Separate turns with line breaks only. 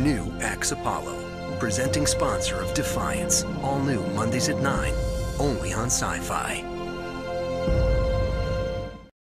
New Ax Apollo, presenting sponsor of Defiance. All new Mondays at 9, only on Sci Fi.